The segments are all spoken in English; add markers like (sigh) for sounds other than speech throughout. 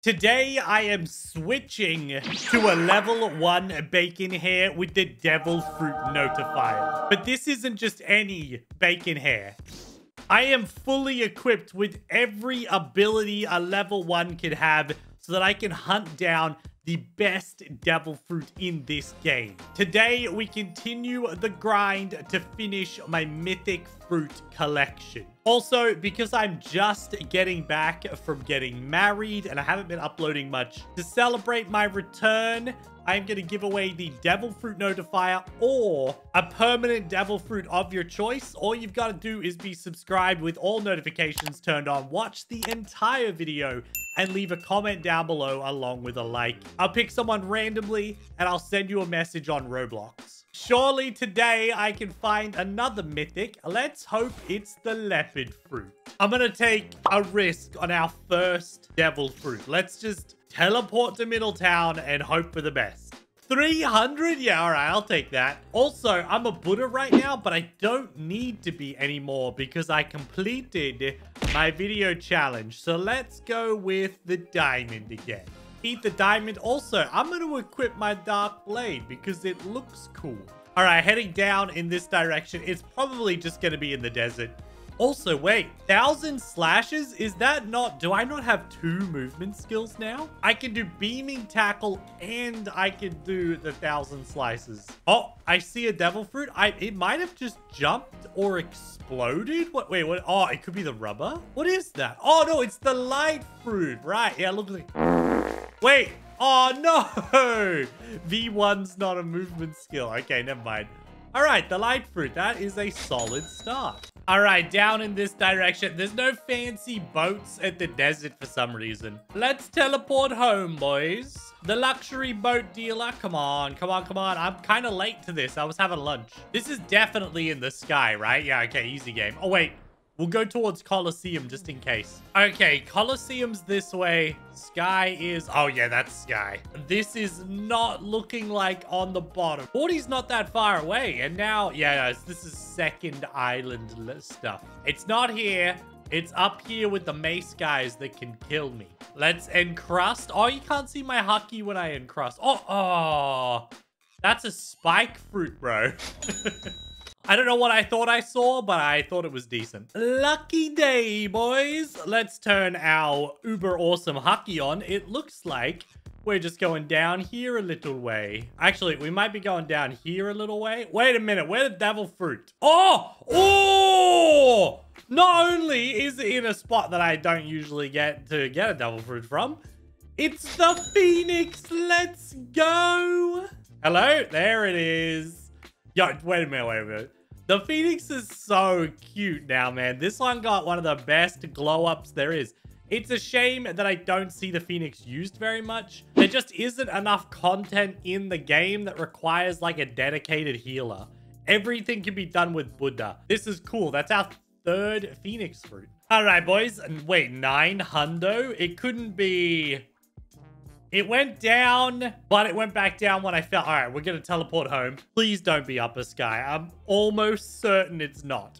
Today, I am switching to a level 1 bacon hair with the Devil Fruit Notifier. But this isn't just any bacon hair. I am fully equipped with every ability a level 1 can have so that I can hunt down the best devil fruit in this game. Today, we continue the grind to finish my mythic fruit collection. Also, because I'm just getting back from getting married and I haven't been uploading much, to celebrate my return, I'm going to give away the Devil Fruit Notifier or a permanent Devil Fruit of your choice. All you've got to do is be subscribed with all notifications turned on. Watch the entire video and leave a comment down below along with a like. I'll pick someone randomly and I'll send you a message on Roblox. Surely today I can find another mythic. Let's hope it's the leopard fruit. I'm going to take a risk on our first devil fruit. Let's just teleport to Middletown and hope for the best. 300? Yeah, all right, I'll take that. Also, I'm a Buddha right now, but I don't need to be anymore because I completed my video challenge. So let's go with the diamond again. Eat the diamond. Also, I'm going to equip my dark blade because it looks cool. All right, heading down in this direction. It's probably just going to be in the desert. Also, wait, thousand slashes? Is that not, do I not have two movement skills now? I can do beaming tackle and I can do the thousand slices. Oh, I see a devil fruit. I, it might have just jumped or exploded. What, wait, what? Oh, it could be the rubber. What is that? Oh no, it's the light fruit. Right, yeah, look at it. wait. Oh no, (laughs) V1's not a movement skill. Okay, never mind. All right, the light fruit. That is a solid start. All right, down in this direction. There's no fancy boats at the desert for some reason. Let's teleport home, boys. The luxury boat dealer. Come on, come on, come on. I'm kind of late to this. I was having lunch. This is definitely in the sky, right? Yeah, okay, easy game. Oh, wait. We'll go towards Colosseum just in case. Okay, Colosseum's this way. Sky is... Oh, yeah, that's Sky. This is not looking like on the bottom. 40's not that far away. And now... Yeah, this is second island stuff. It's not here. It's up here with the mace guys that can kill me. Let's encrust. Oh, you can't see my Haki when I encrust. Oh, oh. That's a spike fruit, bro. (laughs) I don't know what I thought I saw, but I thought it was decent. Lucky day, boys. Let's turn our uber awesome Haki on. It looks like we're just going down here a little way. Actually, we might be going down here a little way. Wait a minute. Where the devil fruit? Oh! Oh! Not only is it in a spot that I don't usually get to get a devil fruit from, it's the Phoenix. Let's go. Hello? There it is. Yo, wait a minute, wait a minute. The Phoenix is so cute now, man. This one got one of the best glow-ups there is. It's a shame that I don't see the Phoenix used very much. There just isn't enough content in the game that requires like a dedicated healer. Everything can be done with Buddha. This is cool. That's our third Phoenix fruit. All right, boys. Wait, nine hundo? It couldn't be... It went down, but it went back down when I fell. All right, we're going to teleport home. Please don't be upper sky. I'm almost certain it's not.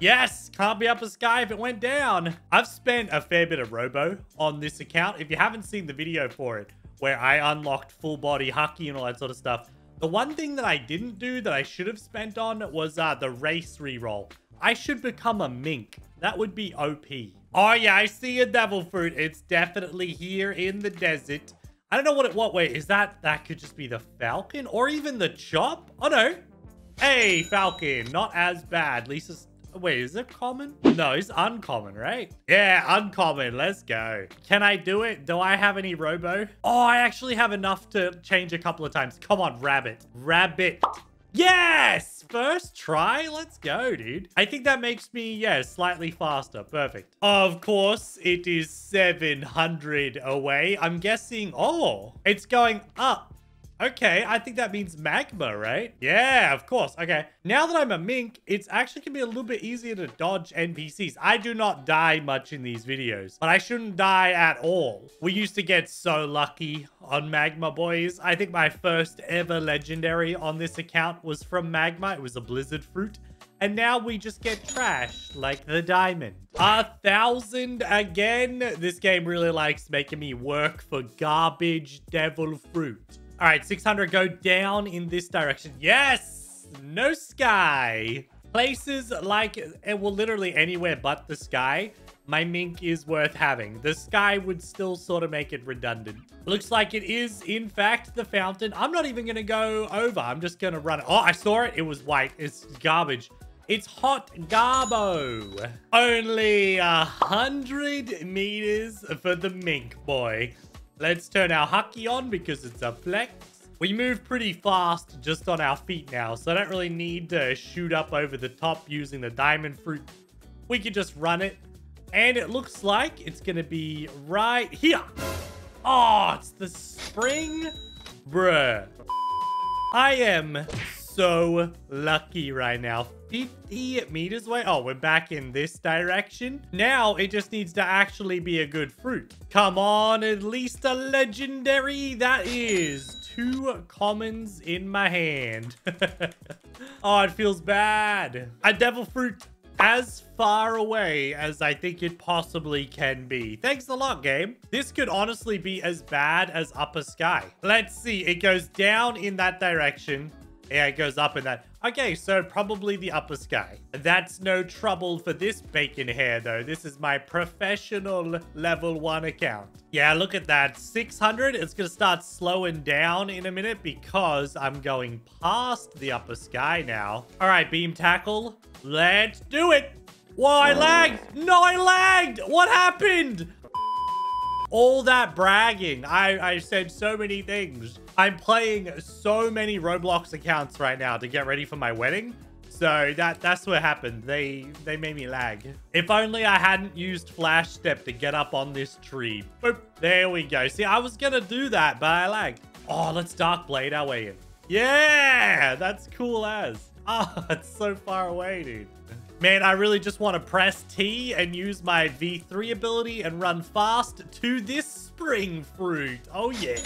Yes, can't be upper sky if it went down. I've spent a fair bit of robo on this account. If you haven't seen the video for it, where I unlocked full body Haki and all that sort of stuff, the one thing that I didn't do that I should have spent on was uh, the race reroll. I should become a mink. That would be OP. Oh, yeah, I see a devil fruit. It's definitely here in the desert. I don't know what it, what, wait, is that, that could just be the falcon or even the chop? Oh, no. Hey, falcon, not as bad. Lisa's, wait, is it common? No, it's uncommon, right? Yeah, uncommon. Let's go. Can I do it? Do I have any robo? Oh, I actually have enough to change a couple of times. Come on, rabbit. Rabbit. Yes! First try? Let's go, dude. I think that makes me, yeah, slightly faster. Perfect. Of course, it is 700 away. I'm guessing, oh, it's going up. Okay, I think that means magma, right? Yeah, of course. Okay, now that I'm a mink, it's actually going to be a little bit easier to dodge NPCs. I do not die much in these videos, but I shouldn't die at all. We used to get so lucky on Magma Boys. I think my first ever legendary on this account was from Magma. It was a Blizzard Fruit. And now we just get trash like the diamond. A thousand again. This game really likes making me work for garbage devil fruit. All right, 600 go down in this direction. Yes! No sky. Places like, eh, it will literally anywhere but the sky my mink is worth having. The sky would still sort of make it redundant. Looks like it is, in fact, the fountain. I'm not even going to go over. I'm just going to run. Oh, I saw it. It was white. It's garbage. It's hot garbo. Only a hundred meters for the mink boy. Let's turn our Haki on because it's a flex. We move pretty fast just on our feet now, so I don't really need to shoot up over the top using the diamond fruit. We can just run it and it looks like it's going to be right here. Oh, it's the spring. Bruh. I am so lucky right now. 50 meters away. Oh, we're back in this direction. Now it just needs to actually be a good fruit. Come on, at least a legendary. That is two commons in my hand. (laughs) oh, it feels bad. A devil fruit as far away as I think it possibly can be. Thanks a lot, game. This could honestly be as bad as Upper Sky. Let's see. It goes down in that direction. Yeah, it goes up in that. Okay, so probably the upper sky. That's no trouble for this bacon hair, though. This is my professional level one account. Yeah, look at that. 600. It's going to start slowing down in a minute because I'm going past the upper sky now. All right, beam tackle. Let's do it. Whoa, I lagged. No, I lagged. What happened? All that bragging. I, I said so many things. I'm playing so many Roblox accounts right now to get ready for my wedding. So that that's what happened. They they made me lag. If only I hadn't used flash step to get up on this tree. Boop. There we go. See, I was gonna do that, but I lagged. Oh, let's dark blade our way in. Yeah, that's cool as. (laughs) Oh, it's so far away, dude. Man, I really just want to press T and use my V3 ability and run fast to this spring fruit. Oh, yeah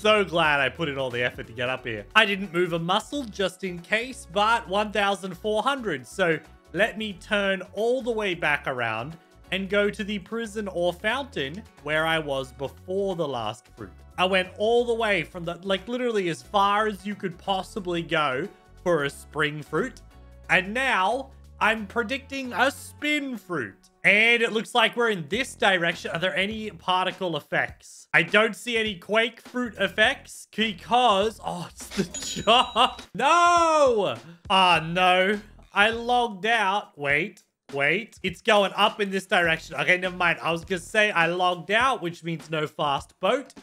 so glad I put in all the effort to get up here. I didn't move a muscle just in case, but 1,400. So let me turn all the way back around and go to the prison or fountain where I was before the last fruit. I went all the way from the, like literally as far as you could possibly go for a spring fruit. And now I'm predicting a spin fruit. And it looks like we're in this direction. Are there any particle effects? I don't see any quake fruit effects because... Oh, it's the job. (laughs) No! Ah, oh, no. I logged out. Wait. Wait, it's going up in this direction. Okay, never mind. I was going to say I logged out, which means no fast boat.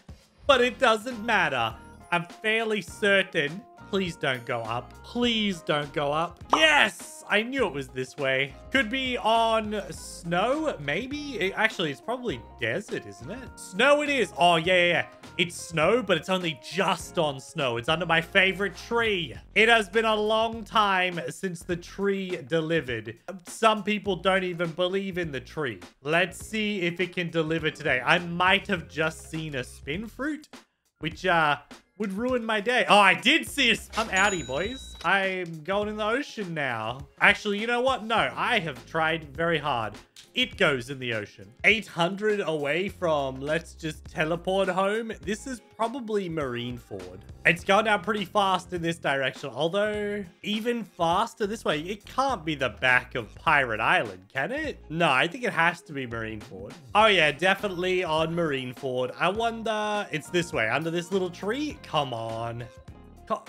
But it doesn't matter. I'm fairly certain Please don't go up. Please don't go up. Yes! I knew it was this way. Could be on snow, maybe? It, actually, it's probably desert, isn't it? Snow it is. Oh, yeah, yeah, yeah. It's snow, but it's only just on snow. It's under my favorite tree. It has been a long time since the tree delivered. Some people don't even believe in the tree. Let's see if it can deliver today. I might have just seen a spin fruit, which, uh, would ruin my day. Oh, I did see it. I'm outie, boys. I'm going in the ocean now. Actually, you know what? No, I have tried very hard. It goes in the ocean. 800 away from let's just teleport home. This is probably Marineford. It's going down pretty fast in this direction, although even faster this way. It can't be the back of Pirate Island, can it? No, I think it has to be Marineford. Oh yeah, definitely on Marineford. I wonder, it's this way, under this little tree? Come on.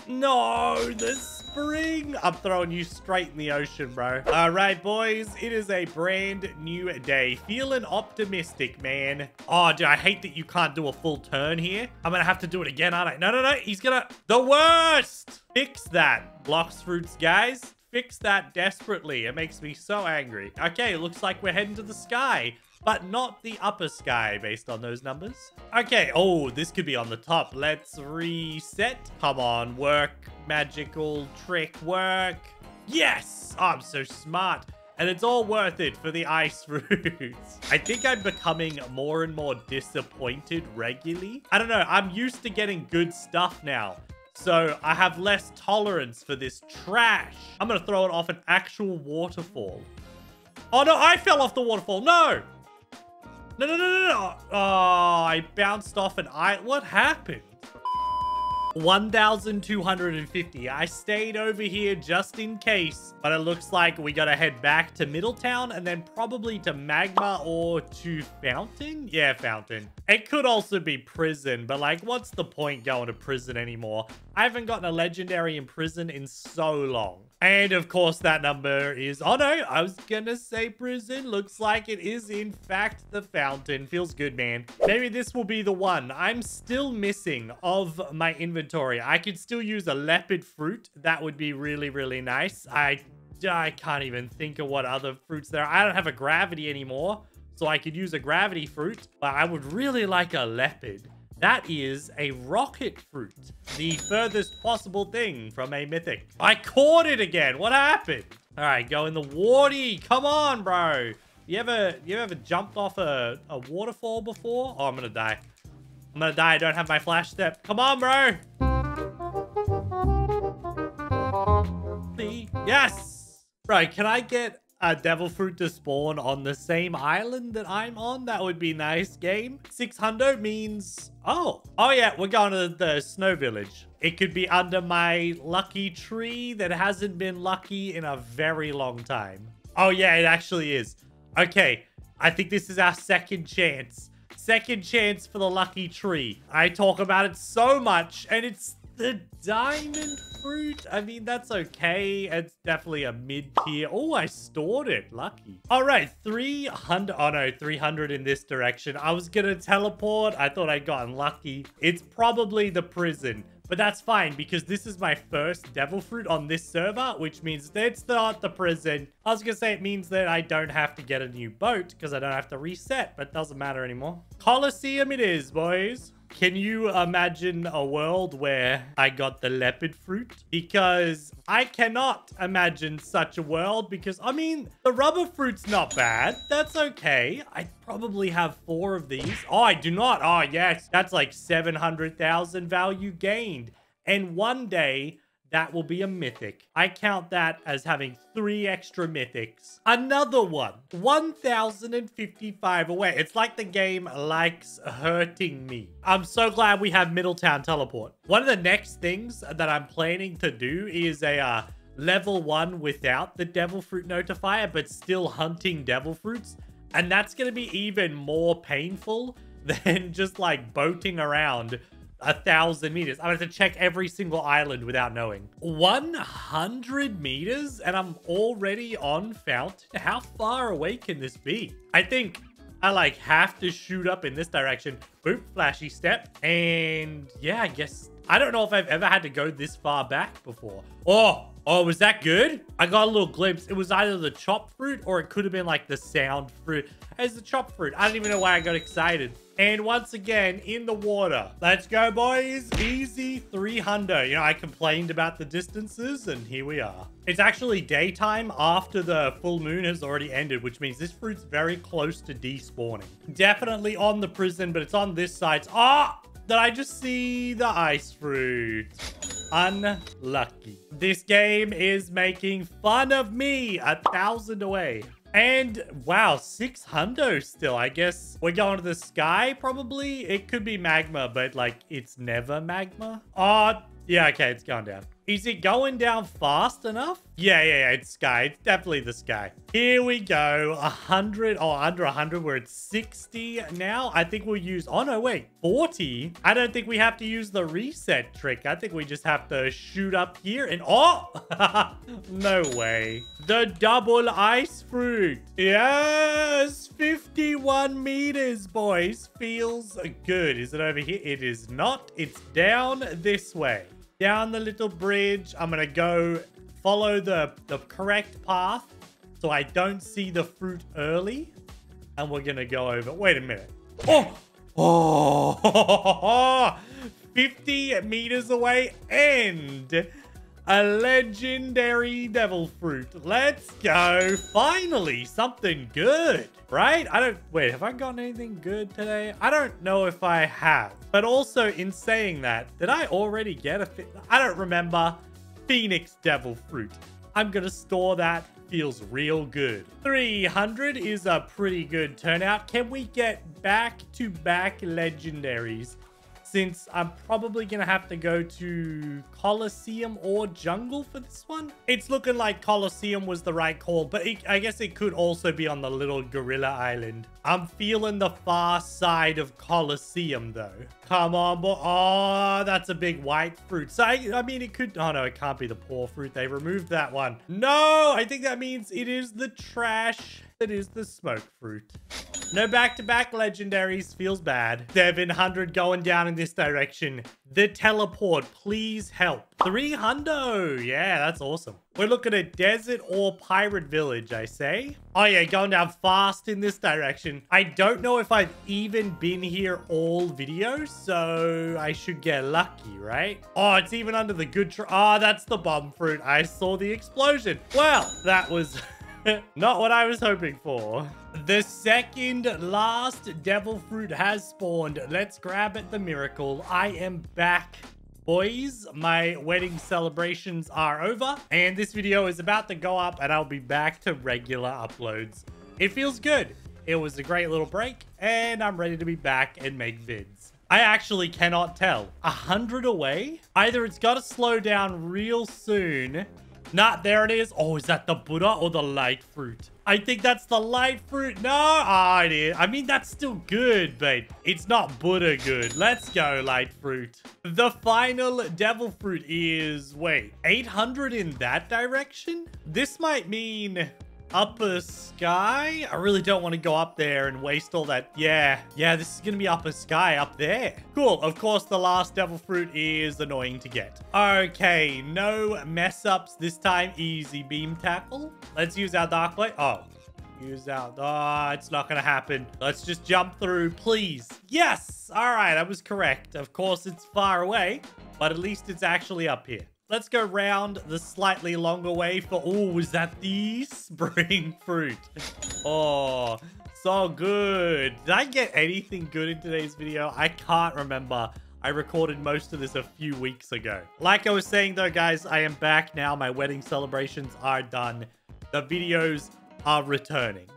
No, the spring. I'm throwing you straight in the ocean, bro. All right, boys. It is a brand new day. Feeling optimistic, man. Oh, dude, I hate that you can't do a full turn here. I'm going to have to do it again, aren't I? No, no, no. He's going to... The worst! Fix that, Blox Fruits, guys. Fix that desperately. It makes me so angry. Okay, it looks like we're heading to the sky but not the upper sky based on those numbers. Okay, oh, this could be on the top. Let's reset. Come on, work, magical trick, work. Yes! Oh, I'm so smart. And it's all worth it for the ice (laughs) fruits. I think I'm becoming more and more disappointed regularly. I don't know. I'm used to getting good stuff now. So I have less tolerance for this trash. I'm to throw it off an actual waterfall. Oh, no, I fell off the waterfall. No. No, no, no, no, no. Oh, I bounced off an eye. What happened? 1,250. I stayed over here just in case, but it looks like we gotta head back to Middletown and then probably to Magma or to Fountain? Yeah, Fountain. It could also be prison, but like, what's the point going to prison anymore? I haven't gotten a legendary in prison in so long. And of course, that number is... Oh, no, I was gonna say prison. Looks like it is, in fact, the fountain. Feels good, man. Maybe this will be the one. I'm still missing of my inventory. I could still use a leopard fruit. That would be really, really nice. I, I can't even think of what other fruits there are. I don't have a gravity anymore, so I could use a gravity fruit. But I would really like a leopard. That is a rocket fruit. The furthest possible thing from a mythic. I caught it again. What happened? All right, go in the water. Come on, bro. You ever you ever jumped off a, a waterfall before? Oh, I'm gonna die. I'm gonna die. I don't have my flash step. Come on, bro. Yes. Right, can I get a devil fruit to spawn on the same island that I'm on. That would be nice, game. 600 means... Oh, oh yeah, we're going to the snow village. It could be under my lucky tree that hasn't been lucky in a very long time. Oh yeah, it actually is. Okay, I think this is our second chance. Second chance for the lucky tree. I talk about it so much, and it's the diamond fruit? I mean, that's okay. It's definitely a mid-tier. Oh, I stored it. Lucky. All right, 300. Oh, no, 300 in this direction. I was going to teleport. I thought I'd gotten lucky. It's probably the prison. But that's fine because this is my first devil fruit on this server, which means it's not the prison. I was going to say it means that I don't have to get a new boat because I don't have to reset, but it doesn't matter anymore. Colosseum it is, boys. Can you imagine a world where I got the leopard fruit? Because I cannot imagine such a world because, I mean, the rubber fruit's not bad. That's okay. I probably have four of these. Oh, I do not. Oh, yes. That's like 700,000 value gained. And one day, that will be a mythic. I count that as having three extra mythics. Another one. 1,055 away. It's like the game likes hurting me. I'm so glad we have Middletown Teleport. One of the next things that I'm planning to do is a uh, level one without the Devil Fruit Notifier, but still hunting Devil Fruits. And that's going to be even more painful (laughs) than just like boating around a thousand meters. I have to check every single island without knowing. 100 meters and I'm already on Fountain? How far away can this be? I think I like have to shoot up in this direction. Boop, flashy step. And yeah, I guess, I don't know if I've ever had to go this far back before. Oh, oh, was that good? I got a little glimpse. It was either the chop fruit or it could have been like the sound fruit. It's the chop fruit. I don't even know why I got excited. And once again, in the water. Let's go, boys. Easy 300. You know, I complained about the distances, and here we are. It's actually daytime after the full moon has already ended, which means this fruit's very close to despawning. Definitely on the prison, but it's on this side. Ah! Oh, did I just see the ice fruit? Unlucky. This game is making fun of me. A thousand away. And wow, 600 still. I guess we're going to the sky probably. It could be magma, but like it's never magma. Oh, yeah, okay, it's going down. Is it going down fast enough? Yeah, yeah, yeah, it's sky. It's definitely the sky. Here we go. 100, oh, under 100. We're at 60 now. I think we'll use, oh no, wait, 40? I don't think we have to use the reset trick. I think we just have to shoot up here and, oh, (laughs) no way. The double ice fruit. Yes, 51 meters, boys. Feels good. Is it over here? It is not. It's down this way down the little bridge. I'm going to go follow the, the correct path so I don't see the fruit early. And we're going to go over. Wait a minute. Oh! Oh! (laughs) 50 meters away and A legendary devil fruit. Let's go. Finally, something good, right? I don't... Wait, have I gotten anything good today? I don't know if I have. But also, in saying that, did I already get a... I don't remember. Phoenix devil fruit. I'm going to store that feels real good. 300 is a pretty good turnout. Can we get back-to-back -back legendaries? Since I'm probably going to have to go to Colosseum or Jungle for this one. It's looking like Colosseum was the right call, but it, I guess it could also be on the little Gorilla Island. I'm feeling the far side of Colosseum, though. Come on, boy. Oh, that's a big white fruit. So, I, I mean, it could... Oh, no, it can't be the poor fruit. They removed that one. No, I think that means it is the trash. It is the smoke fruit. No back-to-back -back legendaries. Feels bad. 700 going down in this direction. The teleport. Please help. 300. Yeah, that's awesome. We're looking at desert or pirate village, I say. Oh, yeah, going down fast in this direction. I don't know if I've even been here all video, so I should get lucky, right? Oh, it's even under the good... Oh, that's the bomb fruit. I saw the explosion. Well, that was... (laughs) (laughs) Not what I was hoping for. The second last devil fruit has spawned. Let's grab it, the miracle. I am back. Boys, my wedding celebrations are over, and this video is about to go up, and I'll be back to regular uploads. It feels good. It was a great little break, and I'm ready to be back and make vids. I actually cannot tell. A hundred away? Either it's got to slow down real soon, Nah, there it is. Oh, is that the Buddha or the light fruit? I think that's the light fruit. No, is. I mean, that's still good, but it's not Buddha good. Let's go, light fruit. The final devil fruit is, wait, 800 in that direction? This might mean upper sky? I really don't want to go up there and waste all that. Yeah, yeah, this is going to be upper sky up there. Cool. Of course, the last devil fruit is annoying to get. Okay, no mess ups this time. Easy beam tackle. Let's use our dark blade. Oh, use out. Oh, it's not going to happen. Let's just jump through, please. Yes. All right, I was correct. Of course, it's far away, but at least it's actually up here. Let's go round the slightly longer way for... Oh, was that the spring (laughs) fruit? Oh, so good. Did I get anything good in today's video? I can't remember. I recorded most of this a few weeks ago. Like I was saying though, guys, I am back now. My wedding celebrations are done. The videos are returning.